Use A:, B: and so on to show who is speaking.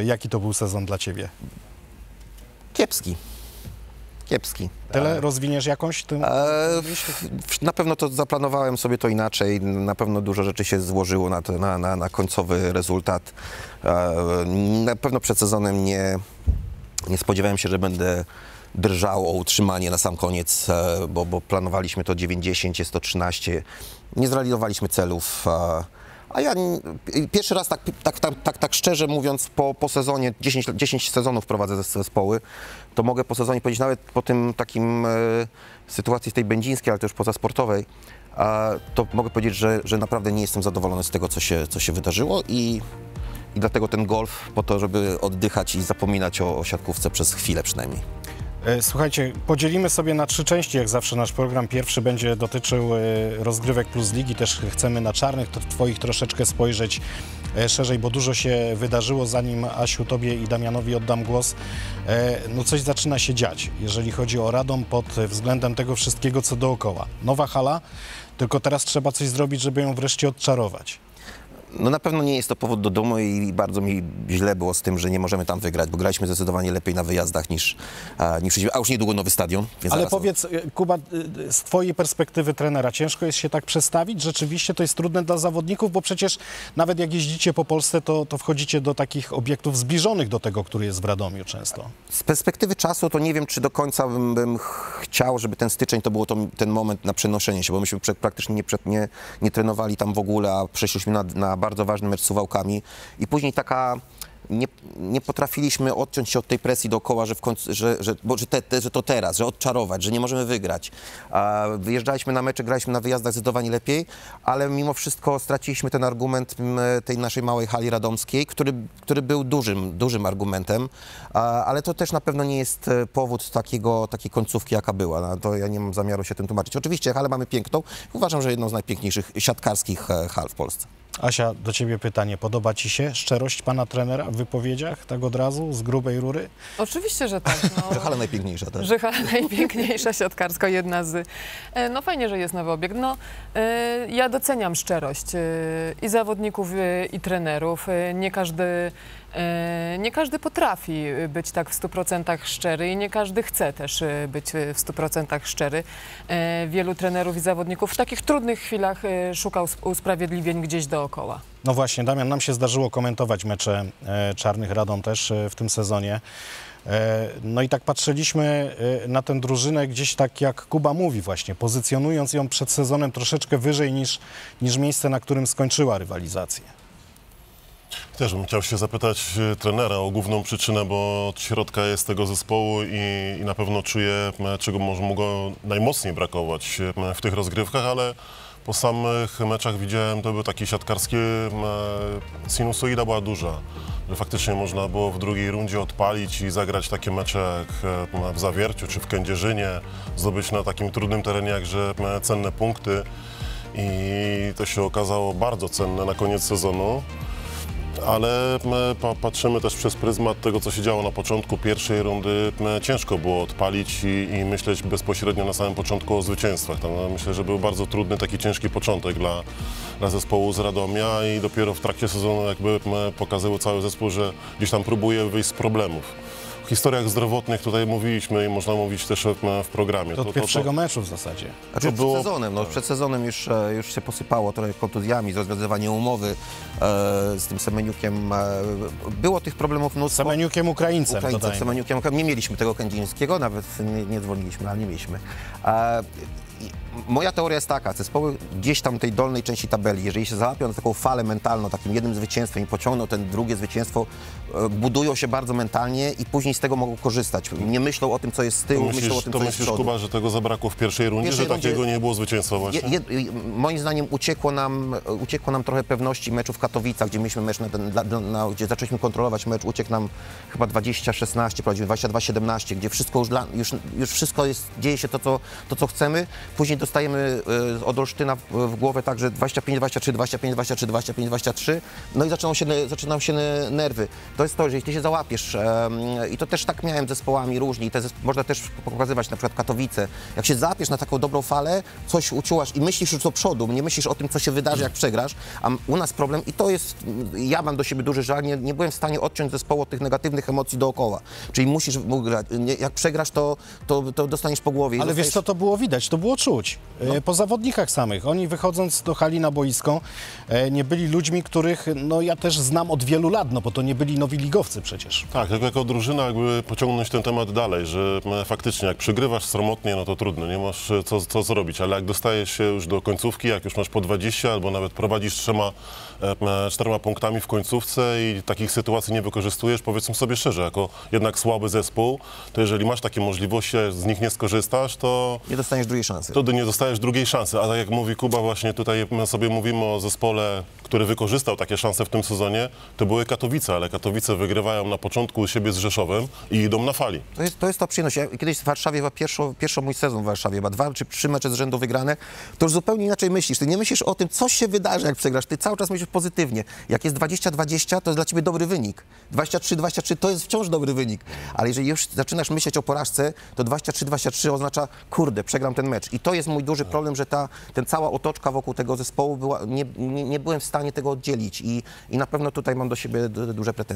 A: Jaki to był sezon dla Ciebie?
B: Kiepski. Kiepski.
A: Tyle rozwiniesz jakąś tym?
B: E, na pewno to zaplanowałem sobie to inaczej. Na pewno dużo rzeczy się złożyło na, to, na, na, na końcowy rezultat. E, na pewno przed sezonem nie, nie spodziewałem się, że będę drżał o utrzymanie na sam koniec, e, bo, bo planowaliśmy to 9-10, jest to 13. Nie zrealizowaliśmy celów. A ja pierwszy raz tak, tak, tak, tak, tak szczerze mówiąc, po, po sezonie, 10, 10 sezonów prowadzę zes- zespoły, to mogę po sezonie powiedzieć, nawet po tym takim e, sytuacji tej będzińskiej, ale też pozasportowej, a, to mogę powiedzieć, że, że naprawdę nie jestem zadowolony z tego, co się, co się wydarzyło i, i dlatego ten golf po to, żeby oddychać i zapominać o, o siatkówce przez chwilę przynajmniej.
A: E, Słuchajcie, podzielimy sobie na trzy części, jak zawsze nasz program. Pierwszy będzie dotyczył e, rozgrywek plus ligi, też chcemy na czarnych Twoich troszeczkę spojrzeć e, szerzej, bo dużo się wydarzyło, zanim Asiu, Tobie i Damianowi oddam głos. No coś zaczyna się dziać, jeżeli chodzi o Radom pod względem tego wszystkiego, co dookoła. Nowa hala, tylko teraz trzeba coś zrobić, żeby ją wreszcie odczarować.
B: No na pewno nie jest to powód do dumy i bardzo mi źle było z tym, że nie możemy tam wygrać, bo graliśmy zdecydowanie lepiej na wyjazdach niż, niż a już niedługo nowy stadion.
A: Ale powiedz, e, Kuba, e, z Twojej perspektywy trenera, ciężko jest się tak przestawić? Rzeczywiście to jest trudne dla zawodników, bo przecież nawet jak jeździcie po Polsce, to, to wchodzicie do takich obiektów zbliżonych do tego, który jest w Radomiu często.
B: Z perspektywy czasu to nie wiem, czy do końca bym, bym ch- chciał, żeby ten styczeń to był to, ten moment na przenoszenie się, bo myśmy praktycznie nie, nie, nie trenowali tam w ogóle, a przeszliśmy na, na bardzo ważny mecz z Suwałkami i później taka... Nie, nie potrafiliśmy odciąć się od tej presji dookoła, że, końcu, że, że, bo, że, te, te, że to teraz, że odczarować, że nie możemy wygrać. A wyjeżdżaliśmy na mecze, graliśmy na wyjazdach zdecydowanie lepiej, ale mimo wszystko straciliśmy ten argument m, tej naszej małej hali radomskiej, który, który był dużym, dużym argumentem, a, ale to też na pewno nie jest e, powód takiego, takiej końcówki, jaka była. No, to ja nie mam zamiaru się tym tłumaczyć. Oczywiście halę mamy piękną. Uważam, że jedną z najpiękniejszych siatkarskich e, hal w Polsce.
A: Asia, do Ciebie pytanie. Podoba Ci się szczerość Pana trenera w wypowiedziach, tak od razu, z grubej rury?
C: Oczywiście, że tak.
B: Że
C: No.
B: hala najpiękniejsza też.
C: Że hala najpiękniejsza siatkarska, jedna z. E, No fajnie, że jest nowy obiekt. No, e, ja doceniam szczerość e, i zawodników, i trenerów. Nie każdy, nie każdy potrafi być tak w 100% szczery i nie każdy chce też e, być e, w 100% szczery. E, Wielu trenerów i zawodników w takich trudnych chwilach e, szukał sp- usprawiedliwień gdzieś dookoła.
A: No właśnie, Damian, nam się zdarzyło komentować mecze e, Czarnych Radom też e, w tym sezonie. E, no i tak patrzyliśmy e, na tę drużynę gdzieś tak jak Kuba mówi właśnie, pozycjonując ją przed sezonem troszeczkę wyżej niż, niż miejsce, na którym skończyła rywalizację.
D: Też bym chciał się zapytać e, trenera o główną przyczynę, bo od środka jest tego zespołu i, i na pewno czuję, e, czego może mu go najmocniej brakować e, w tych rozgrywkach, ale po samych meczach widziałem, to był taki siatkarski, sinusoida była duża, że faktycznie można było w drugiej rundzie odpalić i zagrać takie mecze jak w Zawierciu czy w Kędzierzynie, zdobyć na takim trudnym terenie jakże cenne punkty i to się okazało bardzo cenne na koniec sezonu. Ale pa, patrzymy też przez pryzmat tego, co się działo na początku pierwszej rundy. My Ciężko było odpalić i, i myśleć bezpośrednio na samym początku o zwycięstwach. Tam, no, myślę, że był bardzo trudny, taki ciężki początek dla, dla zespołu z Radomia i dopiero w trakcie sezonu jakby my pokazały cały zespół, że gdzieś tam próbuje wyjść z problemów. Historiach zdrowotnych tutaj mówiliśmy i można mówić też w, programie.
A: To od pierwszego meczu w zasadzie.
B: Znaczy
D: To
B: przed
D: było-
B: sezonem, no, przed sezonem już, e, już się posypało trochę kontuzjami, rozwiązywanie umowy e, z tym Semeniukiem. E, było tych problemów mnóstwo.
A: Semeniukiem Ukraińcem,
B: Ukraińcem. Semeniukiem. Nie mieliśmy tego kędzińskiego, nawet nie, nie dzwoniliśmy, ale nie mieliśmy. E, moja teoria jest taka, zespoły gdzieś tam tej dolnej części tabeli, jeżeli się załapią na taką falę mentalną, takim jednym zwycięstwem i pociągną ten drugie zwycięstwo, e, budują się bardzo mentalnie i później z tego mogą korzystać. Nie myślą o tym, co jest z
D: To
B: tyłu,
D: myślisz,
B: myślą o tym,
D: to
B: co jest z
D: myślisz
B: przodu.
D: Kuba, że tego zabrakło w pierwszej rundzie,
B: pierwszej
D: że
B: rundzie-
D: takiego nie było zwycięstwa właśnie?
B: Je, je, moim zdaniem uciekło nam, uciekło nam trochę pewności meczu w Katowicach, gdzie mieliśmy mecz, na, ten- dla- na, gdzie zaczęliśmy kontrolować mecz, uciekł nam chyba 20-16, prowadzimy 22-17, gdzie wszystko już, dla, już, już wszystko jest, dzieje się to co, to, co chcemy. Później dostajemy e, od Olsztyna w, głowę także 25-23, 25-23, 25-23, no i zaczynają się, zaczynają się ne- nerwy. To jest to, że jeśli się załapiesz, i to też tak miałem z zespołami różni, te zesp- można też pokazywać na przykład Katowice, jak się załapiesz na taką dobrą falę, coś uciułasz i myślisz już do przodu, nie myślisz o tym, co się wydarzy, jak przegrasz, a u nas problem, i to jest, ja mam do siebie duży żal, nie, nie byłem w stanie odciąć zespołu od tych negatywnych emocji dookoła. Czyli musisz grać, jak przegrasz, to, to, to dostaniesz po głowie.
A: Ale wiesz
B: dostajesz-
A: co, to było widać, to było czuć. E, Po zawodnikach samych. Oni wychodząc do hali na boisko e, nie byli ludźmi, których no ja też znam od wielu lat, no bo to nie byli nowi ligowcy przecież.
D: Tak, tylko jako drużyna jakby pociągnąć ten temat dalej, że e, faktycznie jak przegrywasz sromotnie, no to trudno, nie masz co, co zrobić, ale jak dostajesz się już do końcówki, jak już masz po 20 albo nawet prowadzisz trzema, czterema punktami w końcówce i takich sytuacji nie wykorzystujesz, powiedzmy sobie szczerze, jako jednak słaby zespół, to jeżeli masz takie możliwości, z nich nie skorzystasz, to
B: Nie dostaniesz drugiej szansy.
D: to nie dostajesz drugiej szansy. A tak jak mówi Kuba, właśnie tutaj my sobie mówimy o zespole, który wykorzystał takie szanse w tym sezonie, to były Katowice, ale Katowice wygrywają na początku siebie z Rzeszowem i idą na fali.
B: To jest, to jest to przyjemność. Ja kiedyś w Warszawie, chyba pierwszy, pierwszy mój sezon w Warszawie, chyba dwa czy trzy mecze z rzędu wygrane, to już zupełnie inaczej myślisz. Ty nie myślisz o tym, co się wydarzy, jak przegrasz. Ty cały czas myślisz pozytywnie. Jak jest 20-20, to jest dla ciebie dobry wynik. 23-23 to jest wciąż dobry wynik. Ale jeżeli już zaczynasz myśleć o porażce, to 23-23 oznacza, kurde, przegram ten mecz. I to jest mój duży problem, że ta ten cała otoczka wokół tego zespołu była, nie, nie, nie byłem w stanie tego oddzielić. I, I na pewno tutaj mam do siebie du- duże pretensje.